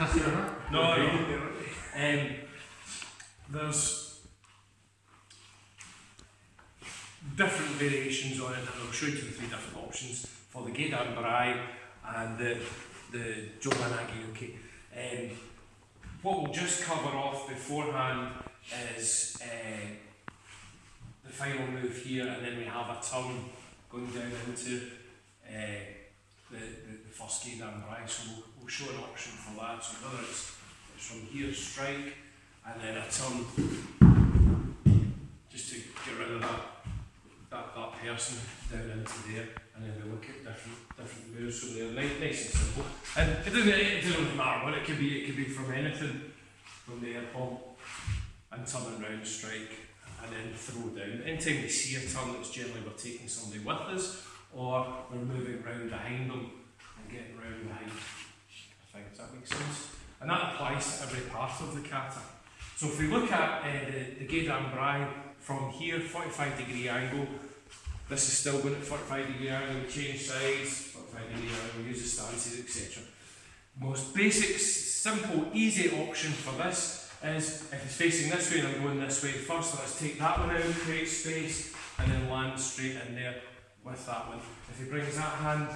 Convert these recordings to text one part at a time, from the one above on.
no, no. Um, there's different variations on it, and I'll show you the three different options for the Gedan Barai and the, the Uke. Um, what we'll just cover off beforehand is uh, the final move here, and then we have a turn going down into uh, the, the, the first Barai, so we'll show an option for that. So whether it's, it's from here, strike, and then a turn just to get rid of that that, that person down into there and then we look at different different moves from there. Nice, nice and simple. And it doesn't it doesn't matter what it could be, it could be from anything from the air pump and turning round strike and then throw down. Anytime we see a turn it's generally we're taking somebody with us or we're moving round behind them and getting round behind. I think does that make sense? And that every part of the kata. So if we look at uh, the, the Gedan from here, 45 degree angle, this is still going at 45 degree angle, we change sides, 45 degree angle, use the stances, etc. Most basic, simple, easy option for this is if it's facing this way and I'm going this way first, let's take that one out, create space, and then land straight in there with that one. If he brings that hand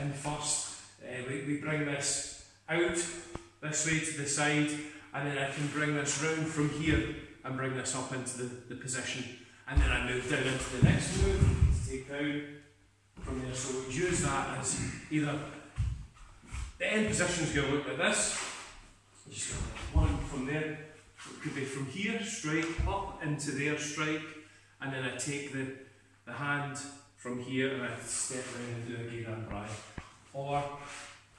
in first, uh, we, we bring this out this way to the side, and then I can bring this round from here and bring this up into the, the position. And then I move down into the next move to take down from there. So we use that as either the end position is going to look like this. Just one from there. It could be from here, strike up into there, strike, and then I take the, the hand from here and I step round and do a Gedan Brai. Or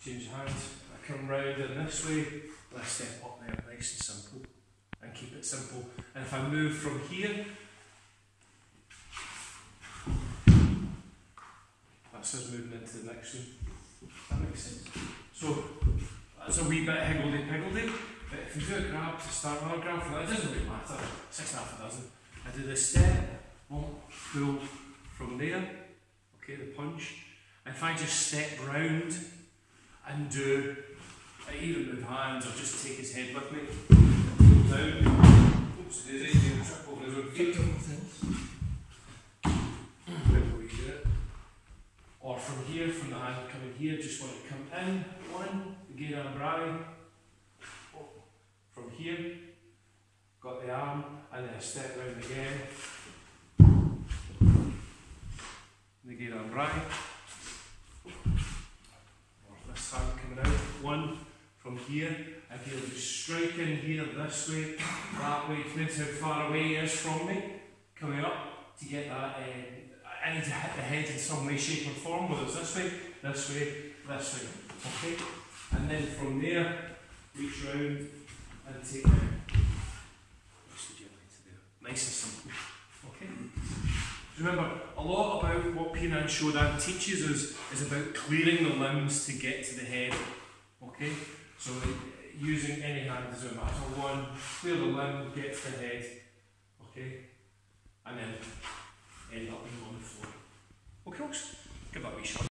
change hands, I come round in this way, and I step up there, nice and simple, and keep it simple. And if I move from here, that's us moving into the next one. That makes sense. So that's a wee bit higgledy piggledy, but if you do a grab to start another grab for that, it doesn't really matter. Six and a half a dozen. I do the step, one, pull from there, okay, the punch. If I just step round and do, I either move hands or just take his head with me, down, oops, is easy, trip over his own it. Or from here, from the hand coming here, just want to come in, one, the Gedan Brai, Oh, from here, got the arm, and then I step round again, the Gedan Brai, or this hand coming out, one, from here, I feel just striking here this way, that way, depends how far away he is from me, coming up to get that, uh, I need to hit the head in some way, shape or form, whether it's this way, this way, this way, okay? And then from there, reach round and take there. Nice and simple, okay? Remember, a lot about what Pinan Shodan teaches us is about clearing the limbs to get to the head, okay? So using any hand doesn't matter. One, clear the limb, get to the head, okay? And then end up being on the floor. Okay, folks? Give that a wee shot.